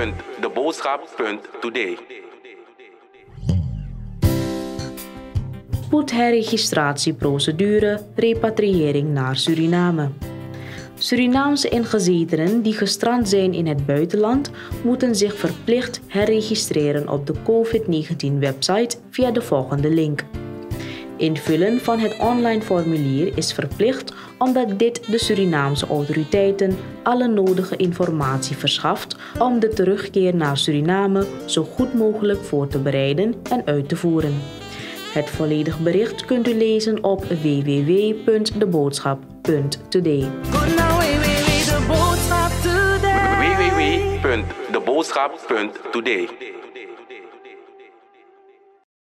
www.deboodschap.today. Spoedherregistratieprocedure repatriëring naar Suriname. Surinaamse ingezetenen die gestrand zijn in het buitenland moeten zich verplicht herregistreren op de COVID-19-website via de volgende link. Invullen van het online formulier is verplicht omdat dit de Surinaamse autoriteiten alle nodige informatie verschaft om de terugkeer naar Suriname zo goed mogelijk voor te bereiden en uit te voeren. Het volledig bericht kunt u lezen op www.deboodschap.today. www.deboodschap.today.